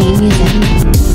J Music.